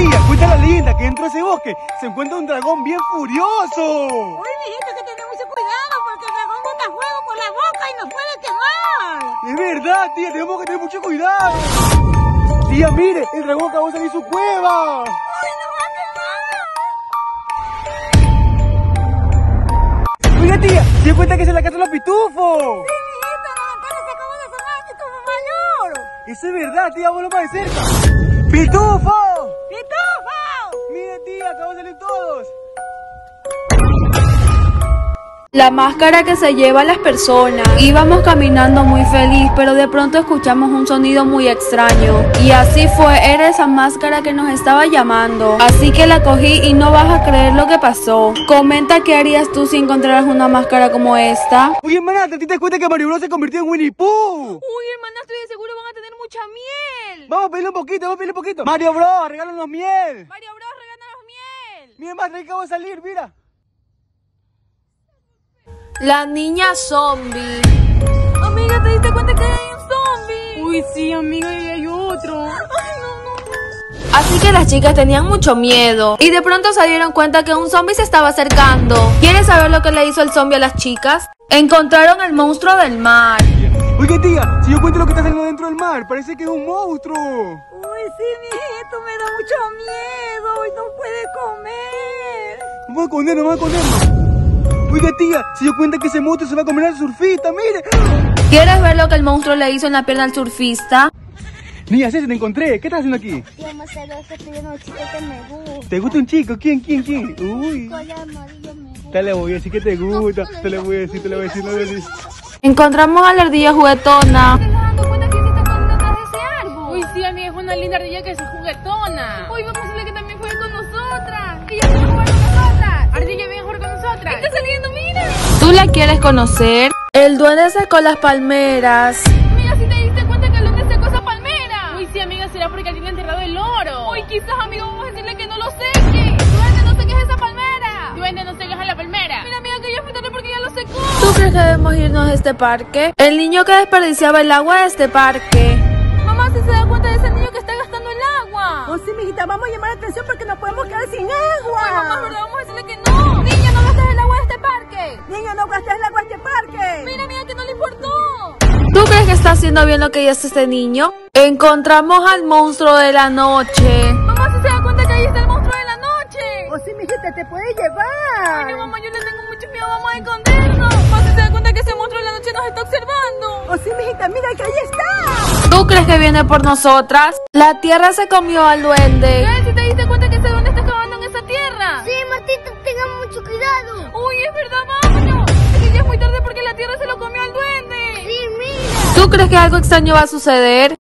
tía, cuenta la leyenda que dentro de ese bosque se encuentra un dragón bien furioso. Uy, mijito, que tener mucho cuidado porque el dragón bota fuego por la boca y nos puede quemar. Es verdad, tía, tenemos que tener mucho cuidado. Tía, mire, el dragón acabó de salir de su cueva. ¡Ay, nos va a quemar! Oiga, tía, ¿se cuenta que se la casa de los pitufos? Sí, mijito, la ventana se acabó de sonar y tu llora. Eso es verdad, tía, vos más de cerca. ¡Pitufo! La máscara que se lleva a las personas. Íbamos caminando muy feliz, pero de pronto escuchamos un sonido muy extraño. Y así fue, era esa máscara que nos estaba llamando. Así que la cogí y no vas a creer lo que pasó. Comenta qué harías tú si encontraras una máscara como esta. Oye, hermana, ¿te diste cuenta que Mario Bros se convirtió en Winnie Pooh? Uy, hermana, estoy de seguro van a tener mucha miel. Vamos a pedirle un poquito, vamos a pedirle un poquito. Mario Bros, regálanos miel. Mario Bros, regálanos miel. Mira, más rica va a salir, mira. La niña zombie. Amiga, ¿te diste cuenta que hay un zombie? Uy, sí, amiga, y hay otro. Así que las chicas tenían mucho miedo y de pronto se dieron cuenta que un zombie se estaba acercando. ¿Quieres saber lo que le hizo el zombie a las chicas? Encontraron el monstruo del mar. Oye, tía, si yo cuento lo que está haciendo dentro del mar, parece que es un monstruo. Uy, sí, mijito, me da mucho miedo y no puede comer. Vamos a condenar, vamos a condenar. Oiga, tía, si yo cuenta que ese monstruo se va a comer al surfista, mire. ¿Quieres ver lo que el monstruo le hizo en la pierna al surfista? Niña, Ceci, te encontré. ¿Qué estás haciendo aquí? Vamos a hacer que estoy viendo chico que me gusta. ¿Te gusta un chico? ¿Quién, quién, quién? Uy. Color amarillo me gusta. Te le voy a decir que te gusta. Te le voy a decir, te le voy a decir, no le decís. Encontramos a la ardilla juguetona. ¿Te estás dando cuenta que se está de ese árbol? Uy, sí, amiga, es una linda ardilla que es juguetona. Uy, vamos a decirle que también juegue con nosotras. Ella ¿Tú la quieres conocer? El duende secó las palmeras. Mira, si te diste cuenta que el lunes secó esa palmera. Uy, sí, amiga, será porque tiene enterrado el oro. Uy, quizás, amigo, vamos a decirle que no lo seque. Duende, no seques esa palmera. Duende, no se a la palmera. Mira, amiga, que ya fue tarde porque ya lo secó. ¿Tú crees que debemos irnos de este parque? El niño que desperdiciaba el agua de este parque. Mamá, si se da cuenta de ese niño que está gastando el agua. Oh, sí, mijita, vamos a llamar la atención porque nos podemos quedar sin Ay, mamá, agua. ¿verdad? Vamos ¿Tú crees que está haciendo bien lo que hizo este niño? Encontramos al monstruo de la noche. Mamá, si se da cuenta que ahí está el monstruo de la noche. Oh, sí, mijita, te puede Ay, llevar. mamá, yo le tengo mucho miedo, vamos a escondernos. Mamá, si se da cuenta que ese monstruo de la noche nos está observando. Oh, sí, mijita, mira que ahí está. ¿Tú crees que viene por nosotras? La tierra se comió al duende. Ven, si te crees que algo extraño va a suceder?